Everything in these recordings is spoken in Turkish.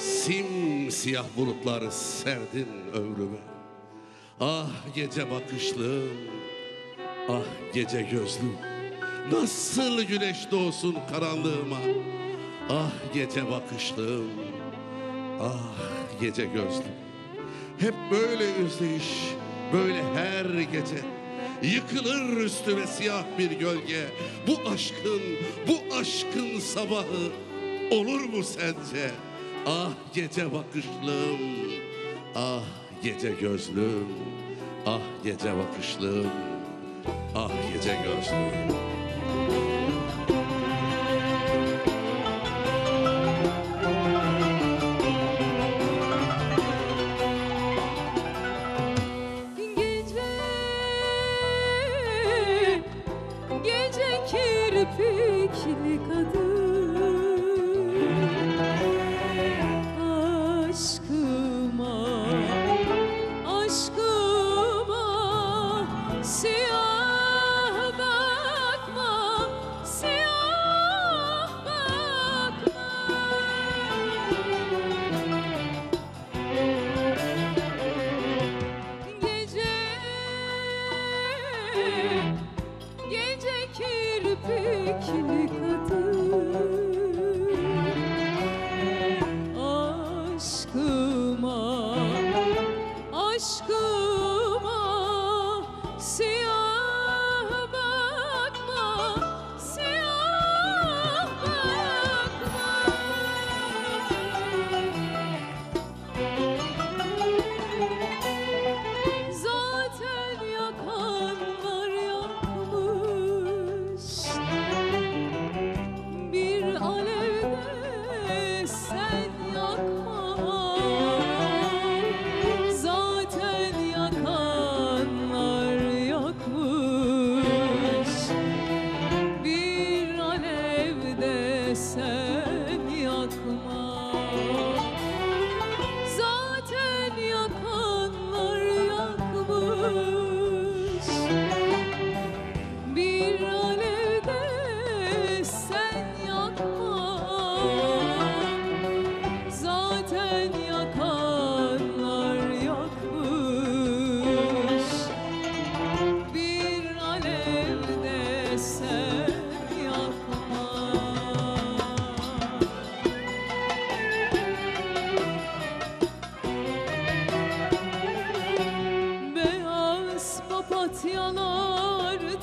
Simsiyah bulutlar serdin ömrüme. Ah gece bakışlım Ah gece gözlüm. Nasıl güneş doğsun karanlığıma? Ah gece bakışlım Ah gece gözlüm. Hep böyle özleyiş Böyle her gece. Yıkılır üstüme siyah bir gölge. Bu aşkın, bu aşkın sabahı Olur mu sence? Ah gece bakışlım. Ah gece gözlüm. Ah gece bakışlım. Ah gece gözlüm. Kirpikli kadın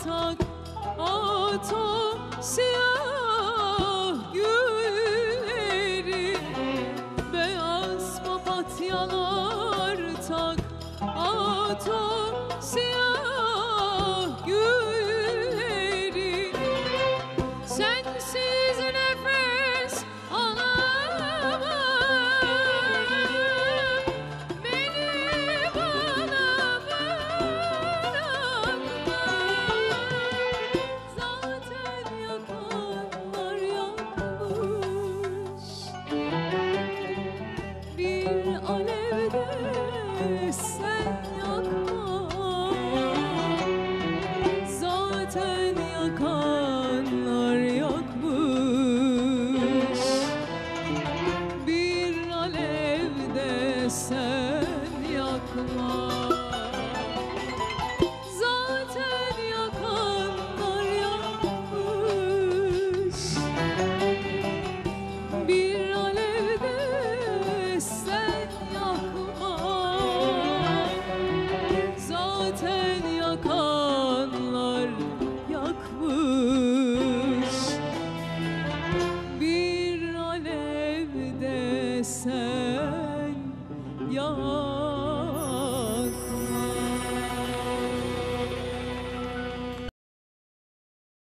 papatyalar tak At o siyah